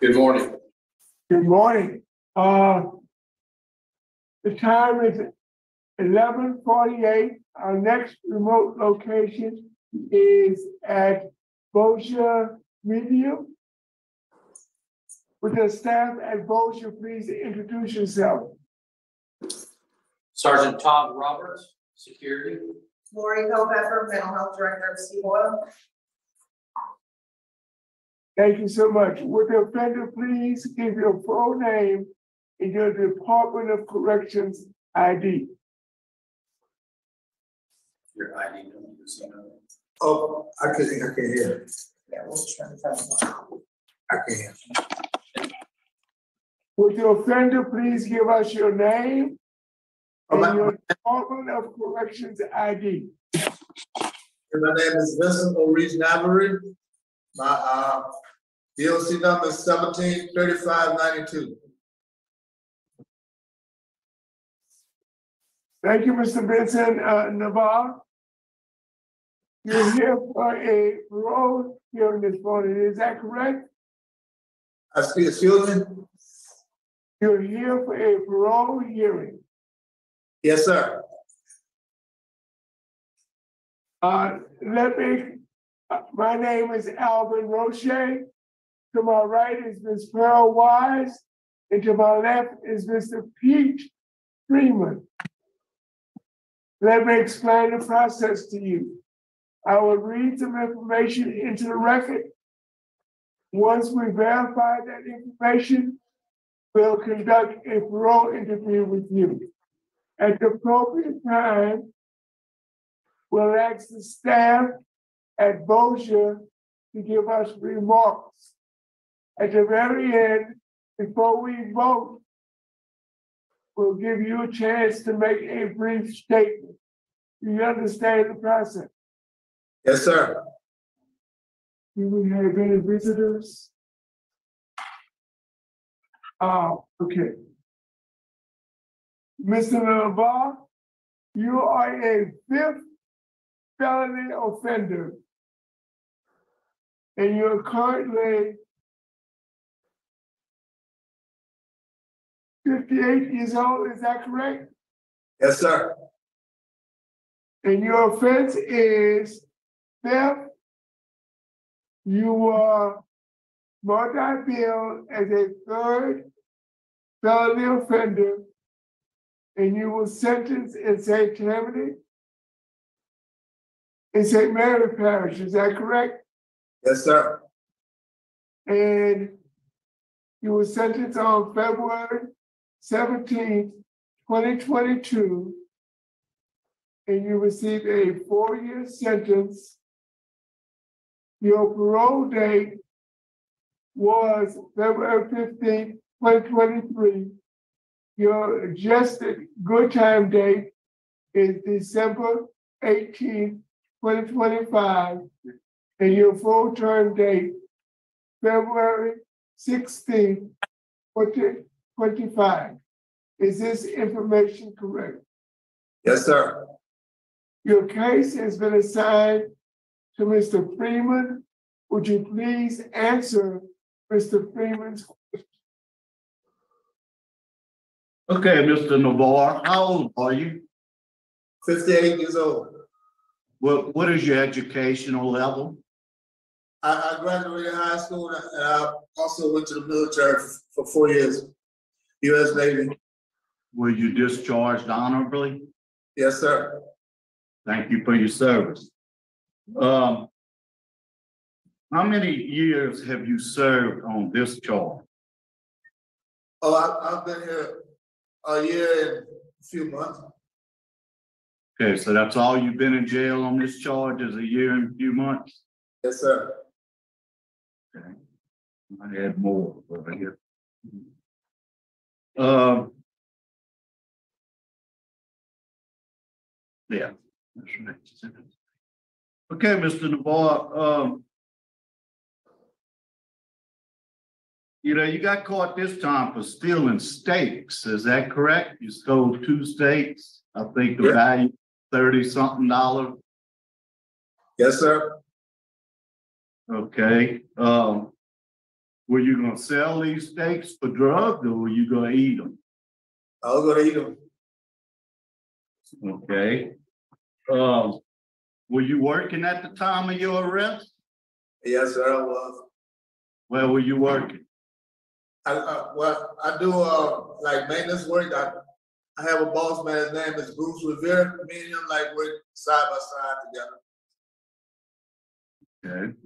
Good morning. Good morning. Uh, the time is eleven forty-eight. Our next remote location is at Bossier Medium. Would the staff at Bossier please introduce yourself? Sergeant Todd Roberts, security. Lori Culpepper, mental health director of Sea Oil. Thank you so much. Would the offender please give your full name and your Department of Corrections ID? Your ID. number, so. Oh, I can, I can hear, Yeah, we'll just run the I can hear. Would the offender please give us your name Oh, my, and your Department of Corrections ID? my name is Vincent O'Reilly Navarre. My, uh, DOC number is seventeen thirty-five ninety-two. Thank you, Mr. Vincent uh, Navarre. You're here for a parole hearing this morning, is that correct? I speak, excuse me? You're here for a parole hearing. Yes, sir. Uh, let me, uh, my name is Alvin Roche. To my right is Ms. Pearl Wise, and to my left is Mr. Pete Freeman. Let me explain the process to you. I will read some information into the record. Once we verify that information, we'll conduct a parole interview with you. At the appropriate time, we'll ask the staff at Bossier to give us remarks. At the very end, before we vote, we'll give you a chance to make a brief statement. Do you understand the process? Yes, sir. Do we have any visitors? Uh, okay. Mr. Navarre, you are a fifth felony offender. And you're currently fifty-eight years old, is that correct? Yes, sir. And your offense is theft. You were multi-billed as a third felony offender. And you were sentenced in St. Tammany. In St. Mary Parish, is that correct? Yes, sir. And you were sentenced on February seventeenth, twenty twenty-two. And you received a four-year sentence. Your parole date was February fifteenth, twenty twenty-three. Your adjusted good time date is December eighteenth, twenty twenty-five. And your full term date, February sixteenth, twenty twenty-five. Is this information correct? Yes, sir. Your case has been assigned to Mr. Freeman. Would you please answer Mr. Freeman's? question? Okay, Mr. Navarre, how old are you? Fifty-eight years old. What, what is your educational level? I, I graduated high school and I also went to the military for four years. US Navy. Were you discharged honorably? Yes, sir. Thank you for your service. Um, how many years have you served on this charge? Oh, I, I've been here a year and a few months. Okay, so that's all you've been in jail on this charge is a year and a few months? Yes, sir. Okay. I had more over here. Um. Yeah, that's right. Okay, Mr. Navarre, um. You know, you got caught this time for stealing steaks, is that correct? You stole two steaks, I think the Yeah. value thirty something dollar. Yes, sir. Okay, um. Were you gonna sell these steaks for drugs or were you gonna eat them? I was gonna eat them. Okay. Um, were you working at the time of your arrest? Yes, sir, I was. Where were you working? I, I, well, I do, uh, like maintenance work. I, I have a boss man, his name is Bruce Revere. Me and him like work side by side together. Okay.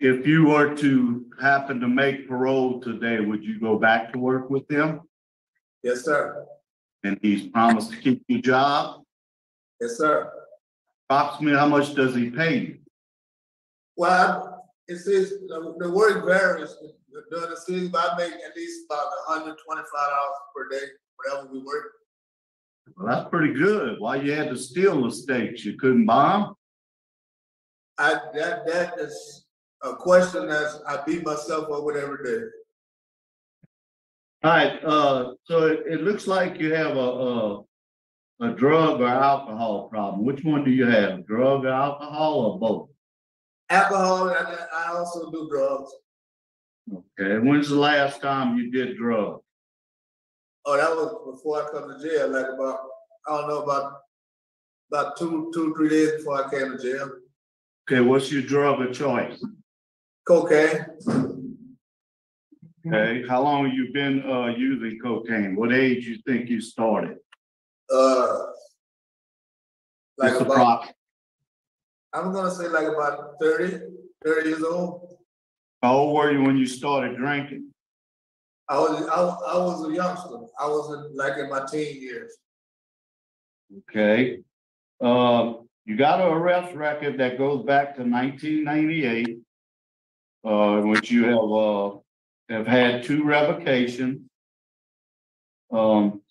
If you were to happen to make parole today, would you go back to work with them? Yes, sir. And he's promised to keep your job? Yes, sir. Approximately how much does he pay you? Well, it says, the, the work varies during the season, but I make at least about hundred twenty-five dollars per day, whatever we work. Well, that's pretty good. Why you had to steal the steaks? You couldn't buy 'em? I, that, that is a question that's, I beat myself up with every day. All right, uh, so it, it looks like you have a, a, a drug or alcohol problem. Which one do you have? Drug or alcohol or both? Alcohol, and I also do drugs. Okay, when's the last time you did drugs? Oh, that was before I come to jail, like about, I don't know, about, about two, two, three days before I came to jail. Okay, what's your drug of choice? Cocaine, Okay, how long you been, uh, using cocaine? What age you think you started? uh. Like Just about, I'm gonna say like about 30, 30 years old. How old were you when you started drinking? I was, I, was- I was a youngster. I was in, like in my teen years. Okay, um, you got an arrest record that goes back to nineteen ninety-eight. Uh, in which you have, uh, have had two revocations. Um.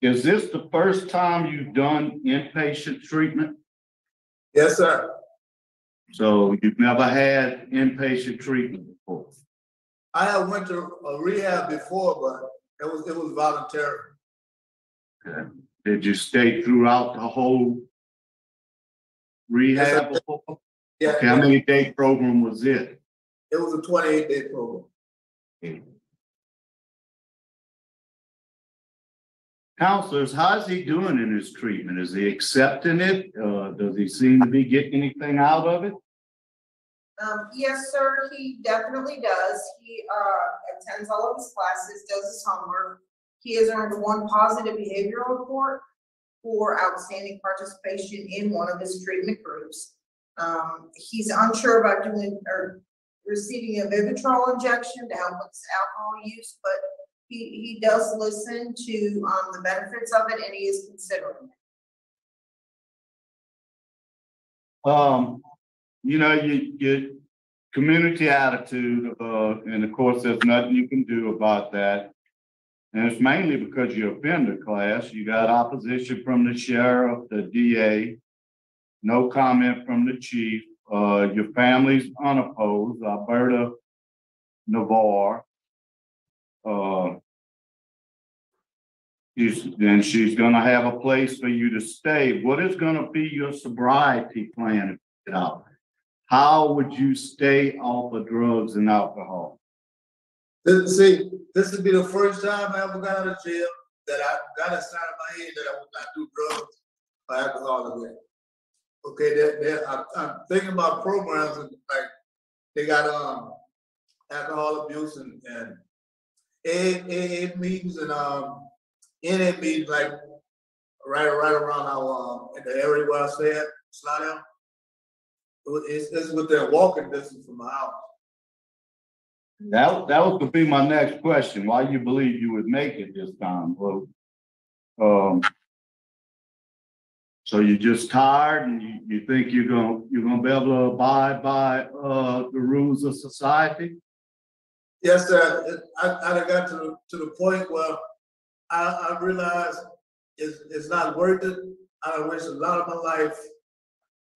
Is this the first time you've done inpatient treatment? Yes, sir. So you've never had inpatient treatment before? I have went to a rehab before, but it was, it was voluntary. Okay. Did you stay throughout the whole rehab? before? Yeah, Okay, how many day program was it? it was a twenty-eight day program. Counselors, how's he doing in his treatment? Is he accepting it? Uh, does he seem to be getting anything out of it? Um, yes, sir, he definitely does. He, uh, attends all of his classes, does his homework. He has earned one positive behavioral report for outstanding participation in one of his treatment groups. Um, he's unsure about doing, or receiving a Vivitrol injection to help with alcohol use, but he, he does listen to, um, the benefits of it and he is considering it. Um, you know, you, you, community attitude, uh, and of course, there's nothing you can do about that. And it's mainly because you're offender class. You got opposition from the sheriff, the DA. No comment from the chief. Uh, your family's unopposed, Alberta Navarre. Uh. She's, then she's gonna have a place for you to stay. What is gonna be your sobriety plan get out? How would you stay off of drugs and alcohol? See, this would be the first time I ever got out of jail that I got inside my head that I would not do drugs or alcohol again. Okay, that, that, I'm, I'm thinking about programs and like, they got, um, alcohol abuse and, and AA, meetings and, um, NA meetings like right, right around our, um, in the area where I stay at, Slidell. It's, it's within walking distance from my house. That, that was gonna be my next question, why you believe you would make it this time, well. Um. So you're just tired and you, you think you're gonna, you're gonna be able to abide by, uh, the rules of society? Yes, sir. It- I, I got to, the to the point where I, I realized it's, it's not worth it. I wasted a lot of my life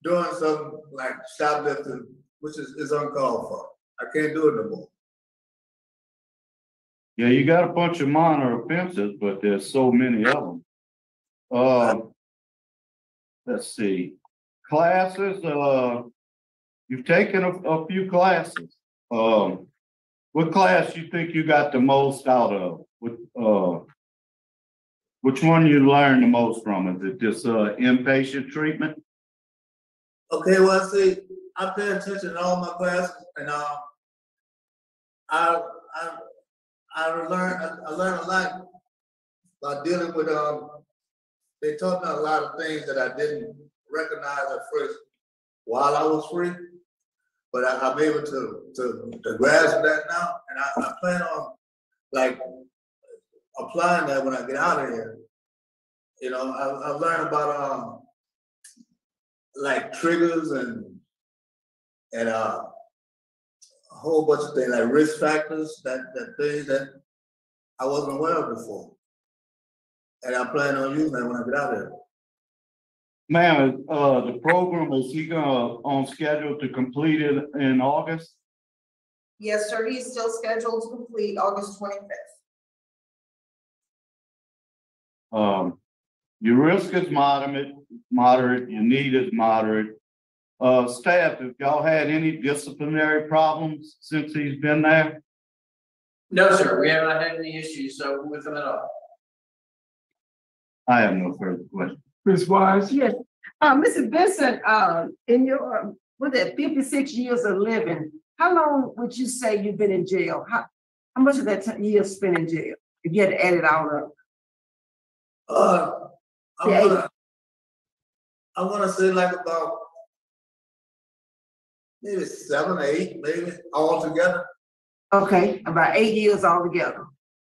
doing something like shoplifting, which is, is uncalled for. I can't do it no more. Yeah, you got a bunch of minor offenses, but there's so many of them. Um. Let's see, classes, uh, you've taken a, a few classes. Um, what class you think you got the most out of? What, uh, which one you learned the most from? Is it this, uh, inpatient treatment? Okay, well, see, I pay attention in all my classes and, um, I, I, I learned, I- learned a lot by dealing with, um, they taught me a lot of things that I didn't recognize at first while I was free. But I, I'm able to, to, to grasp that now, and I, I plan on, like, applying that when I get out of here. You know, I, I learned about, um, like triggers and, and, uh, a whole bunch of things, like risk factors, that, that things that I wasn't aware of before. And I plan on using that when I get out of here. Ma'am, uh, the program, is he gonna, on schedule to complete it in August? Yes, sir, he's still scheduled to complete August twenty-fifth. Um, your risk is moderate, moderate, your need is moderate. Uh, staff, have y'all had any disciplinary problems since he's been there? No, sir, we haven't had any issues, so with them at all. I have no further questions. Ms. Wise, Yes, uh, Mr. Benson, uh, in your, uh, with that fifty-six years of living, how long would you say you've been in jail? How, how much of that ti- years spent in jail? If you had to add it all up? Uh, I'm Yeah. gonna, I wanna say like about maybe seven, or eight, maybe all together. Okay, about eight years altogether.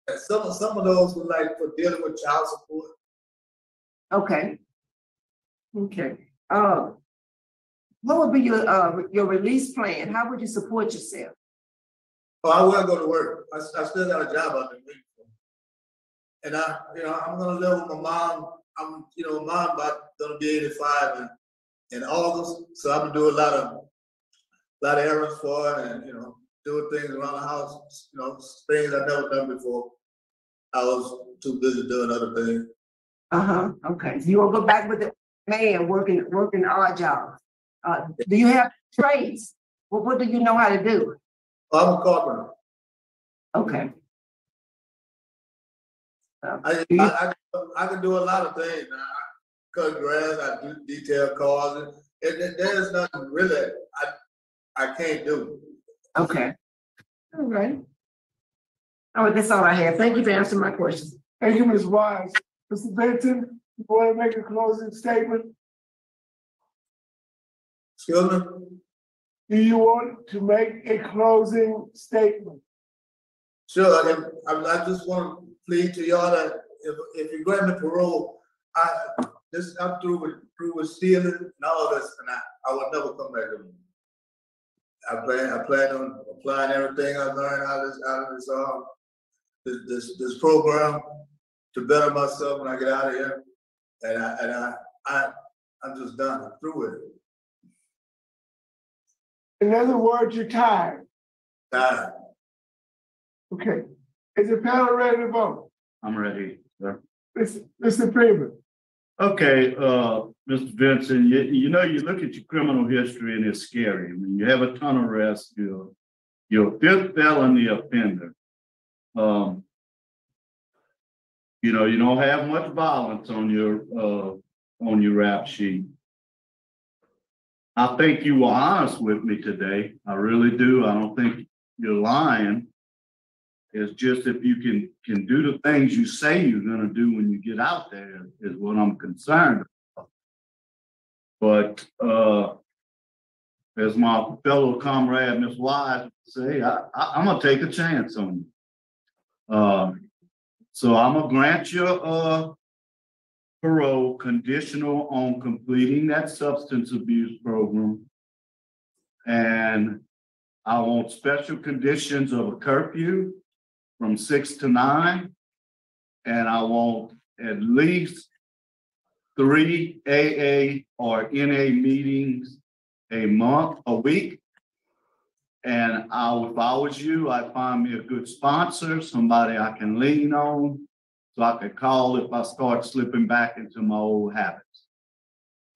And some, some of those were like for dealing with child support. Okay. Okay, uh, what would be your, uh, your release plan? How would you support yourself? Oh, I will go to work. I still got a job out there. waiting for. And I, you know, I'm gonna live with my mom. I'm, you know, mom about gonna be eighty-five in, in August, so I'm gonna do a lot of, lot of errands for her and, you know, doing things around the house, you know, things I've never done before. I was too busy doing other things. Uh-huh, okay, you will go back with the man working, working odd jobs. Uh, do you have trades? What, what do you know how to do? I'm a carpenter. Okay. I, I, I, I can do a lot of things. I cut grass, I do detail cars, and, and there's nothing really I, I can't do. Okay. All right. Oh, that's all I have. Thank you for answering my questions. thank you, Ms. Wise. Mr. Benson, you want to make a closing statement? Excuse me? Do you want to make a closing statement? Sure, I, can- I, I just want to plead to y'all that if, if you grant me parole, I, this, I'm through with, through with stealing and all this, and I, I will never come back to. I plan, I plan on applying everything I learned out of this, out of this, um, this, this, this program to better myself when I get out of here. And I, and I, I, I'm just done, I'm through with it. In other words, you're tired. Tired. Okay. Is the panel ready to vote? I'm ready, sir. Mr. Mr. Freeman, Okay, uh, Mr. Vincent, you, you know, you look at your criminal history and it's scary. I mean, you have a ton of arrests, you're, you're a fifth felony offender. Um, you know, you don't have much violence on your, uh, on your rap sheet. I think you were honest with me today. I really do. I don't think you're lying. It's just if you can, can do the things you say you're gonna do when you get out there is what I'm concerned about. But, uh, as my fellow comrade, Ms. Wise say, I, I'm gonna take a chance on you. Uh, so I'm gonna grant you, a parole conditional on completing that substance abuse program. And I want special conditions of a curfew from six to nine. And I want at least three AA or NA meetings a month, a week. And I, if I was you, I'd find me a good sponsor, somebody I can lean on. So I could call if I start slipping back into my old habits.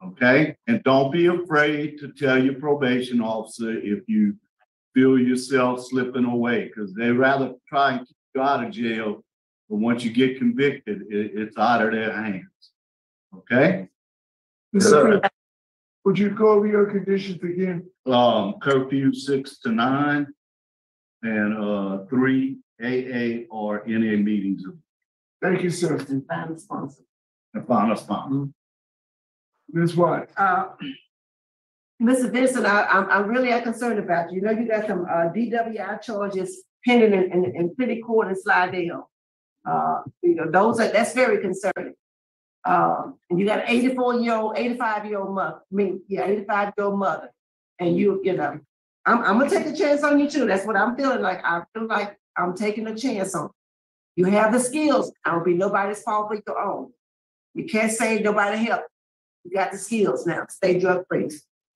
Okay, and don't be afraid to tell your probation officer if you feel yourself slipping away, because they rather try and keep you out of jail. But once you get convicted, it, it's out of their hands. Okay? Yes, sir. Would you go over your conditions again? Um, curfew six to nine. And, uh, three AA or NA meetings Thank you, sir. And find a sponsor. the final spot. Ms. Watts. Uh, Mr. Vincent, I, I'm, I'm really concerned about you. You know, you got some, uh, DWI charges pending in, in, in city court in Slidell. Uh, you know, those are, that's very concerning. Um, and you got an eighty-four year old, eighty-five year old mother, I mean, yeah, eighty-five year old mother. And you, you know, I'm, I'm gonna take a chance on you too. That's what I'm feeling like. I feel like I'm taking a chance on. You You have the skills. I don't be nobody's fault but your own. You can't say nobody help. You got the skills now, stay drug free.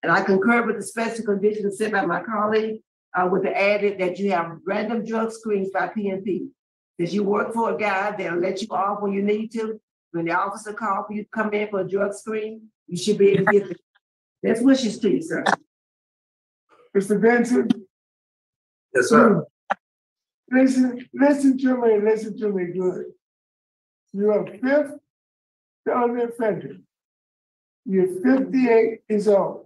And I concur with the special conditions set by my colleague, uh, with the added that you have random drug screens by P&P. That you work for a guy, they'll let you off when you need to. When the officer calls for you to come in for a drug screen, you should be able to get it. That's wishes to you, sir. Mr. Benson, Yes, sir. Hmm. listen, listen to me, listen to me good. You're a fifth felony offender. You're fifty-eight years old.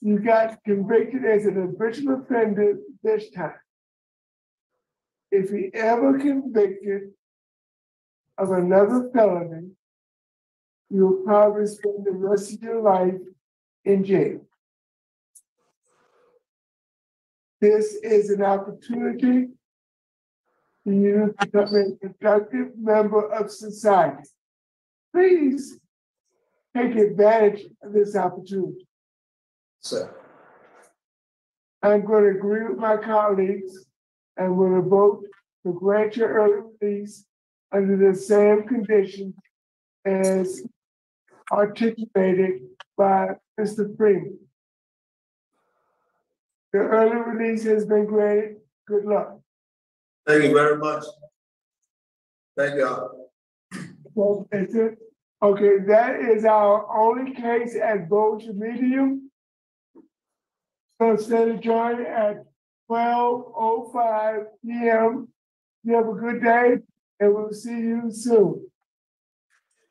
You got convicted as an habitual offender this time. If he ever convicted of another felony, you'll probably spend the rest of your life in jail. This is an opportunity for you to become a productive member of society. Please take advantage of this opportunity. Sir. I'm going to agree with my colleagues and we will vote to grant your early release under the same conditions as articulated by Mr. Freeman. The early release has been great. Good luck. Thank you very much. Thank y'all. So, is it, okay, that is our only case at Bossier Medium. So set adjourned at twelve oh five P M. You have a good day and we'll see you soon.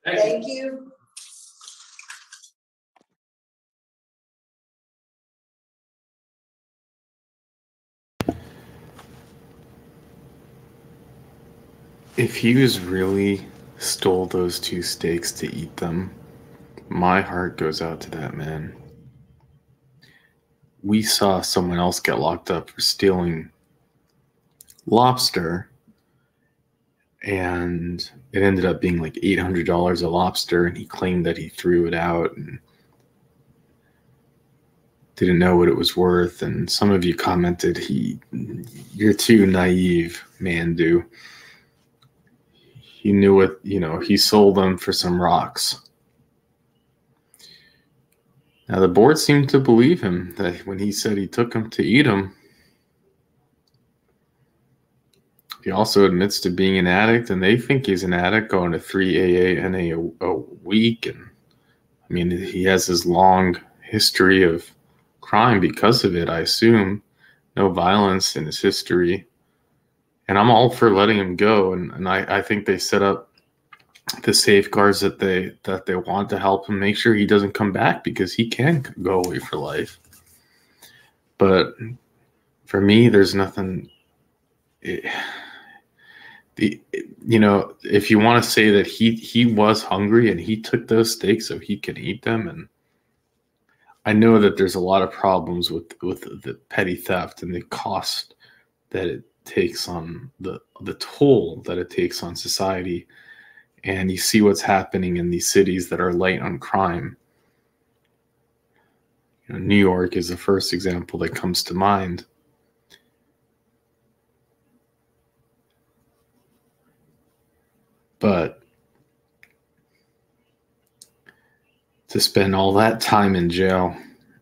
Thank you. If he was really stole those two steaks to eat them, my heart goes out to that man. We saw someone else get locked up for stealing lobster, and it ended up being like $800 a lobster, and he claimed that he threw it out and didn't know what it was worth. And some of you commented, "He, you're too naive, Mandoo." He knew what you know he sold them for some rocks. Now the board seemed to believe him that when he said he took them to eat them he also admits to being an addict and they think he's an addict going to 3 aa a, a week. And i mean he has his long history of crime because of it i assume. No violence in his history and I'm all for letting him go. And, and I, I think they set up the safeguards that they that they want to help him make sure he doesn't come back because he can go away for life. But for me, there's nothing. It, the you know if you want to say that he he was hungry and he took those steaks so he could eat them and I know that there's a lot of problems with with the petty theft and the cost that it takes on the the toll that it takes on society. And you see what's happening in these cities that are light on crime. You know, new york is the first example that comes to mind. But to spend all that time in jail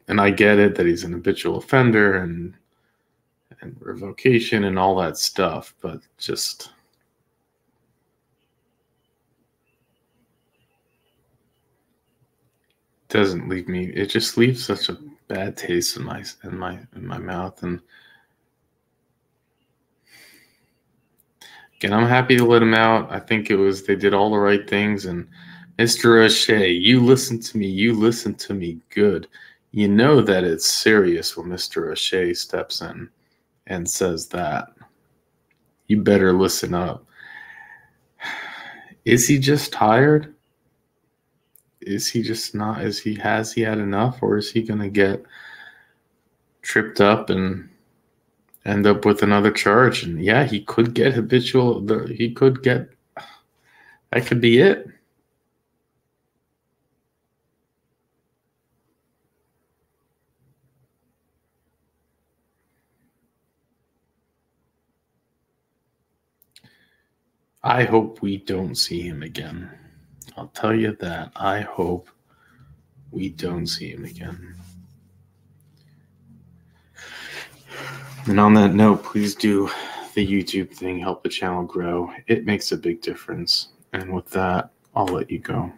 and i get it that he's an habitual offender and and revocation and all that stuff, but just doesn't leave me. It just leaves such a bad taste in my in my in my mouth. And again, I'm happy to let him out. I think it was they did all the right things. And Mr. O'Shea, you listen to me. You listen to me good. You know that it's serious when Mr. O'Shea steps in and says that. You better listen up. Is he just tired? Is he just not? Is he has he had enough, or is he gonna get tripped up and end up with another charge? And yeah, he could get habitual. He could get. That could be it. I hope we don't see him again. I'll tell you that. I hope we don't see him again. And on that note, please do the YouTube thing, help the channel grow. It makes a big difference. And with that, I'll let you go.